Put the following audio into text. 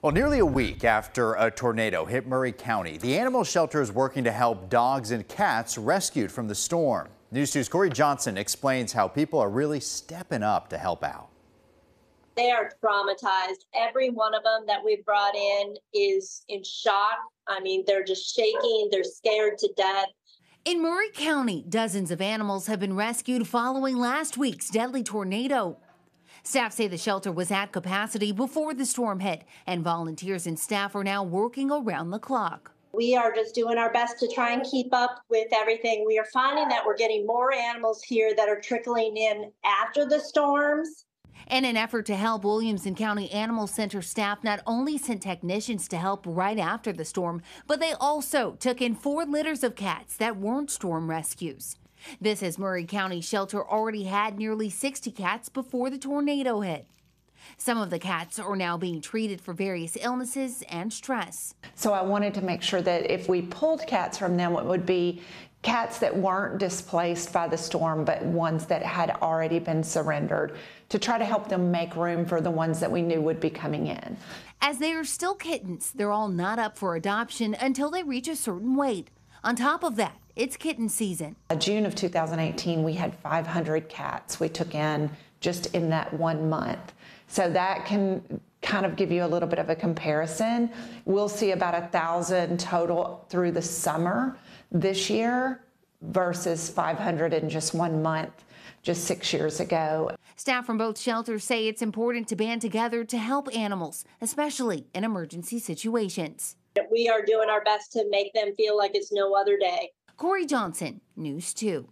Well, nearly a week after a tornado hit Maury County, the animal shelter is working to help dogs and cats rescued from the storm. News 2's Corey Johnson explains how people are really stepping up to help out. They are traumatized. Every one of them that we've brought in is in shock. I mean, they're just shaking, they're scared to death. In Maury County, dozens of animals have been rescued following last week's deadly tornado. Staff say the shelter was at capacity before the storm hit, and volunteers and staff are now working around the clock. We are just doing our best to try and keep up with everything. We are finding that we're getting more animals here that are trickling in after the storms. In an effort to help, Williamson County Animal Center staff not only sent technicians to help right after the storm, but they also took in four litters of cats that weren't storm rescues. This as Maury County Shelter already had nearly 60 cats before the tornado hit. Some of the cats are now being treated for various illnesses and stress. So I wanted to make sure that if we pulled cats from them, it would be cats that weren't displaced by the storm, but ones that had already been surrendered to try to help them make room for the ones that we knew would be coming in. As they are still kittens, they're all not up for adoption until they reach a certain weight. On top of that, it's kitten season. June of 2018, we had 500 cats we took in just in that one month. So that can kind of give you a little bit of a comparison. We'll see about a thousand total through the summer this year versus 500 in just one month just six years ago. Staff from both shelters say it's important to band together to help animals, especially in emergency situations. We are doing our best to make them feel like it's no other day. Corey Johnson, News 2.